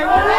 Tengo